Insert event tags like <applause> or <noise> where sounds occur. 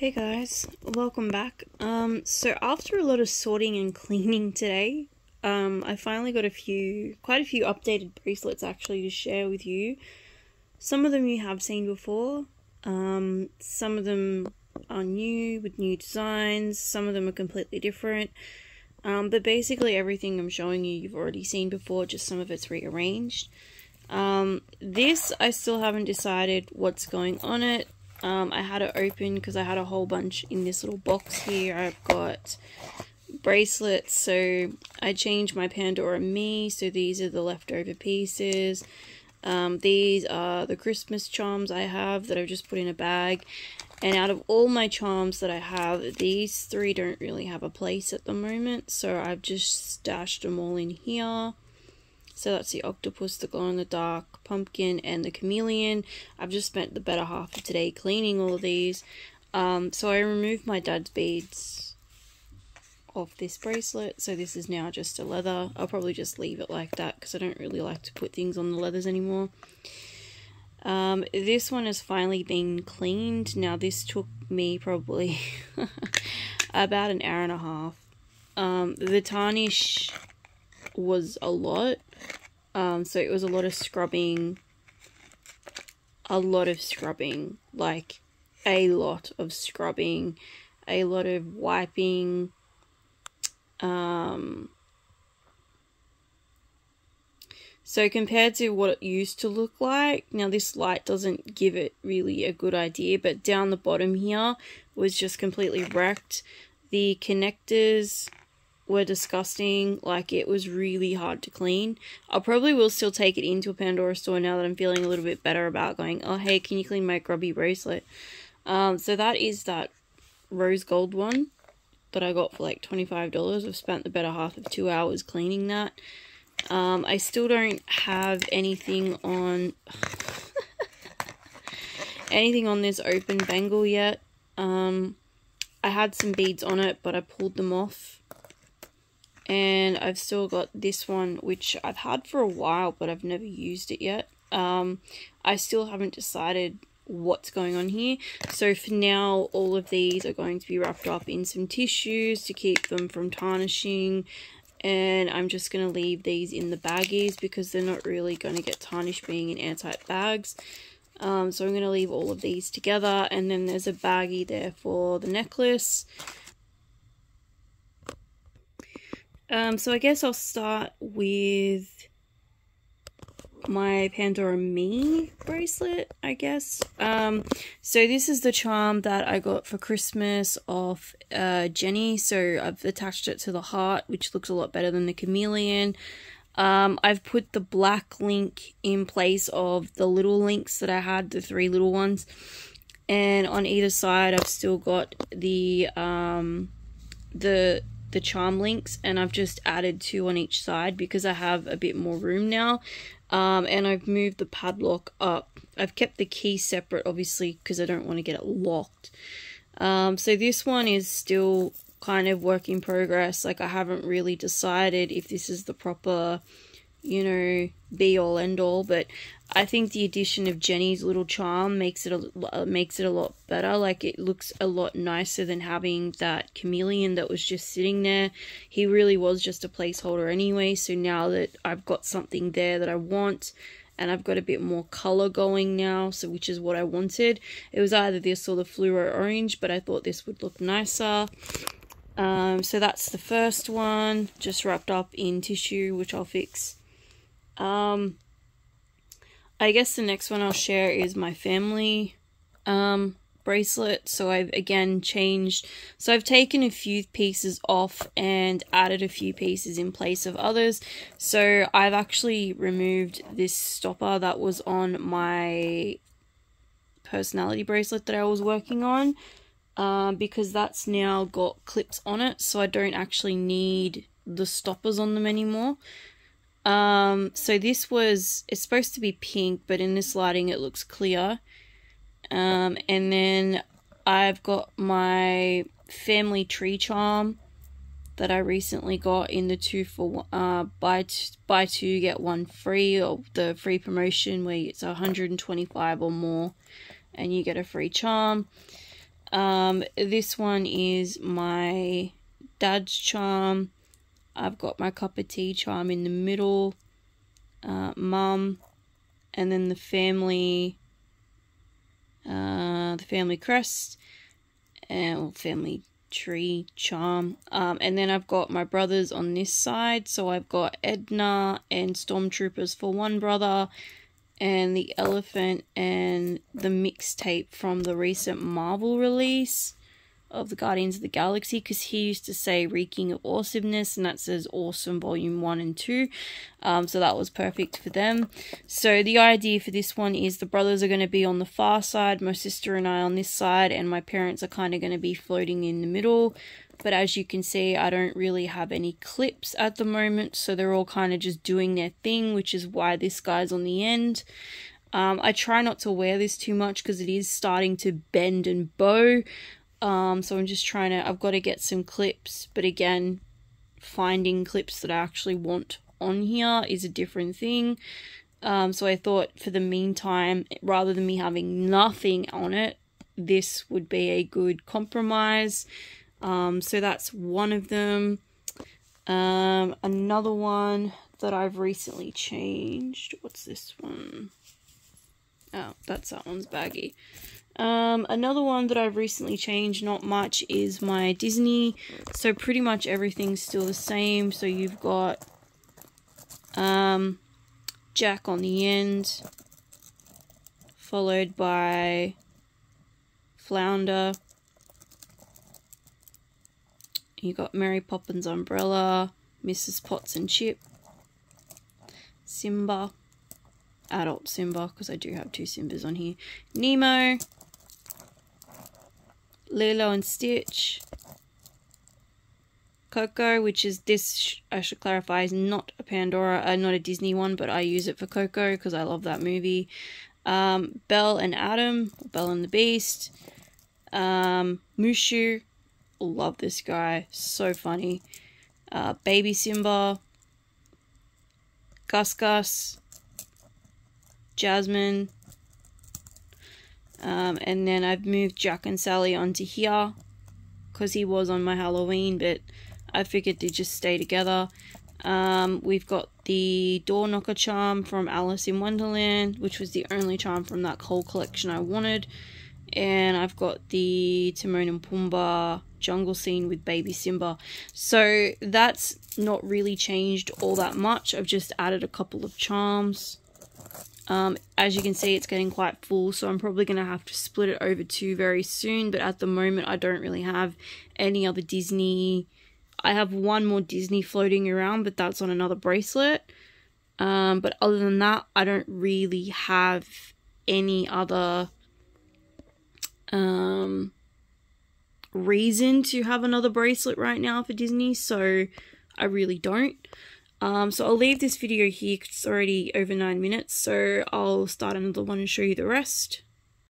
Hey guys, welcome back. Um, so after a lot of sorting and <laughs> cleaning today, um, I finally got a few, quite a few updated bracelets actually to share with you. Some of them you have seen before, um, some of them are new with new designs, some of them are completely different. Um, but basically everything I'm showing you you've already seen before, just some of it's rearranged. Um, this I still haven't decided what's going on it. Um, I had it open because I had a whole bunch in this little box here. I've got bracelets, so I changed my Pandora Me, so these are the leftover pieces. Um, these are the Christmas charms I have that I've just put in a bag. And out of all my charms that I have, these three don't really have a place at the moment, so I've just stashed them all in here. So that's the octopus, the glow in the dark, pumpkin, and the chameleon. I've just spent the better half of today cleaning all of these. Um, so I removed my dad's beads off this bracelet. So this is now just a leather. I'll probably just leave it like that because I don't really like to put things on the leathers anymore. Um, this one has finally been cleaned. Now this took me probably <laughs> about an hour and a half. Um, the tarnish was a lot. Um, so it was a lot of scrubbing. A lot of scrubbing. Like, a lot of scrubbing. A lot of wiping. Um, so compared to what it used to look like, now this light doesn't give it really a good idea, but down the bottom here was just completely wrecked. The connectors were disgusting. Like, it was really hard to clean. I probably will still take it into a Pandora store now that I'm feeling a little bit better about going, oh, hey, can you clean my grubby bracelet? Um, so that is that rose gold one that I got for like $25. I've spent the better half of two hours cleaning that. Um, I still don't have anything on... <laughs> anything on this open bangle yet. Um, I had some beads on it, but I pulled them off and I've still got this one which I've had for a while but I've never used it yet. Um, I still haven't decided what's going on here. So for now all of these are going to be wrapped up in some tissues to keep them from tarnishing. And I'm just going to leave these in the baggies because they're not really going to get tarnished being in airtight bags. Um, so I'm going to leave all of these together and then there's a baggie there for the necklace Um, so I guess I'll start with my Pandora Me bracelet, I guess. Um, so this is the charm that I got for Christmas off uh, Jenny. So I've attached it to the heart, which looks a lot better than the chameleon. Um, I've put the black link in place of the little links that I had, the three little ones. And on either side, I've still got the um, the the charm links and I've just added two on each side because I have a bit more room now um, and I've moved the padlock up. I've kept the key separate obviously because I don't want to get it locked. Um, so this one is still kind of work in progress like I haven't really decided if this is the proper you know, be all end all, but I think the addition of Jenny's little charm makes it a, uh, makes it a lot better. Like it looks a lot nicer than having that chameleon that was just sitting there. He really was just a placeholder anyway. So now that I've got something there that I want, and I've got a bit more color going now, so which is what I wanted. It was either this or the fluoro orange, but I thought this would look nicer. Um, so that's the first one, just wrapped up in tissue, which I'll fix um, I guess the next one I'll share is my family um, bracelet. So I've again changed. So I've taken a few pieces off and added a few pieces in place of others. So I've actually removed this stopper that was on my personality bracelet that I was working on. Uh, because that's now got clips on it, so I don't actually need the stoppers on them anymore. Um, so this was, it's supposed to be pink, but in this lighting it looks clear. Um, and then I've got my family tree charm that I recently got in the two for uh buy buy two get one free or the free promotion where it's 125 or more and you get a free charm. Um, this one is my dad's charm. I've got my cup of tea charm in the middle. Uh, mum, and then the family, uh, the family crest, and family tree charm. Um, and then I've got my brothers on this side. So I've got Edna and Stormtroopers for one brother, and the elephant and the mixtape from the recent Marvel release of the Guardians of the Galaxy because he used to say reeking of awesomeness and that says awesome volume 1 and 2 um, so that was perfect for them. So the idea for this one is the brothers are going to be on the far side my sister and I on this side and my parents are kind of going to be floating in the middle. But as you can see I don't really have any clips at the moment so they're all kind of just doing their thing which is why this guy's on the end. Um, I try not to wear this too much because it is starting to bend and bow um, so I'm just trying to, I've got to get some clips, but again, finding clips that I actually want on here is a different thing. Um, so I thought for the meantime, rather than me having nothing on it, this would be a good compromise. Um, so that's one of them. Um, another one that I've recently changed. What's this one? Oh, that's that one's baggy. Um, another one that I've recently changed, not much, is my Disney. So pretty much everything's still the same. So you've got um, Jack on the end, followed by Flounder. You got Mary Poppins umbrella, Mrs. Potts and Chip, Simba, adult Simba, because I do have two Simbas on here, Nemo, Lilo and Stitch, Coco, which is this, I should clarify, is not a Pandora, uh, not a Disney one, but I use it for Coco because I love that movie. Um, Belle and Adam, Belle and the Beast, um, Mushu, love this guy, so funny. Uh, Baby Simba, Gus Gus, Jasmine, um, and then I've moved Jack and Sally onto here because he was on my Halloween, but I figured to just stay together. Um, we've got the door knocker charm from Alice in Wonderland, which was the only charm from that whole collection I wanted. And I've got the Timon and Pumbaa jungle scene with baby Simba. So that's not really changed all that much. I've just added a couple of charms. Um, as you can see, it's getting quite full, so I'm probably going to have to split it over two very soon. But at the moment, I don't really have any other Disney. I have one more Disney floating around, but that's on another bracelet. Um, but other than that, I don't really have any other um, reason to have another bracelet right now for Disney, so I really don't. Um, so I'll leave this video here it's already over 9 minutes, so I'll start another one and show you the rest.